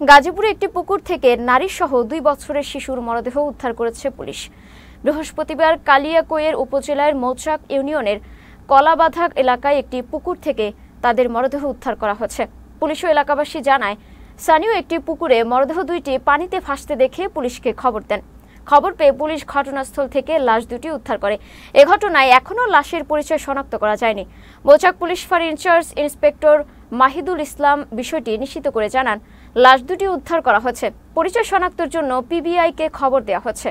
গাজীপুরে একটি পুকুর থেকে নারী সহ দুই বছরের শিশুর মরদেহ উদ্ধার করেছে পুলিশ। বৃহস্পতিবার কালিয়াকৈয়ের উপজেলার মৌচাক ইউনিয়নের কলাবাধা এলাকায় একটি পুকুর থেকে তাদের মরদেহ উদ্ধার করা হয়েছে। পুলিশ ও এলাকাবাসী জানায়, স্থানীয় একটি পুকুরে মরদেহ দুইটি পানিতে ভাসতে দেখে পুলিশকে খবর দেন। খবর পেয়ে পুলিশ ঘটনাস্থল থেকে লাশ দুটি উদ্ধার করে। এ ঘটনায় এখনও লাশের পরিচয় শনাক্ত করা যায়নি। মৌচাক পুলিশ ফাঁড়ি ইনচার্জ ইন্সপেক্টর মাহিদুল ইসলাম বিষয়টি নিশ্চিত করে জানান, লাশ দুটি উদ্ধার করা হচ্ছে। পরিচয় শনাক্তের জন্য পিবিআইকে খবর দেওয়া হচ্ছে।